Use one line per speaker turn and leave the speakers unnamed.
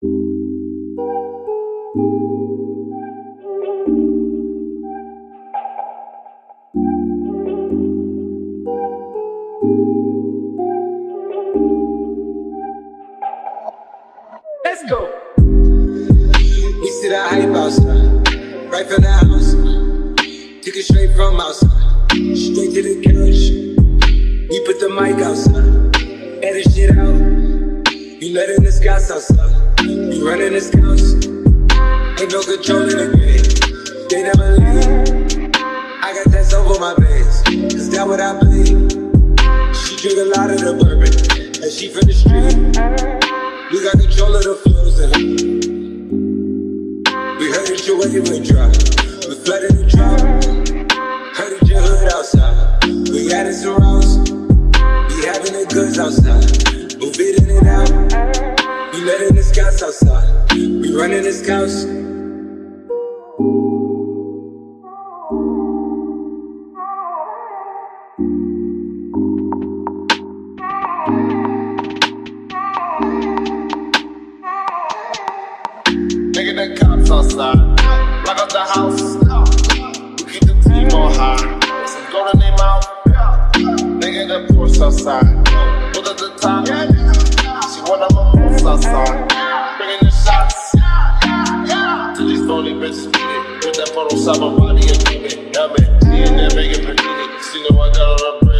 Let's go. We see the hype outside, right from the house. Took it straight from outside, straight to the couch. We put the mic outside, edit shit out. We letting the Scotts outside, running the Scotts. Ain't no control in the game, they never leave. I got that over my veins, is that what I believe? She drink a lot of the bourbon, and she from the street. We got control of the flows and we heard that your wave went dry. We flooded the drop. Heard that your hood outside. We added some rounds. We having the goods outside. Move it in and out. We letting the Scotts outside. We running the Scotts.
Nigga, the cops outside. Lock up the house. We keep the team on high. Some gold in their mouth. Nigga, the Porsche outside. Put at the top. Outside. Bringing the shots. To these phony bitches beat it. Put that Photoshop on body and keep it. Man. She in there making bikini. She know I got all the bread.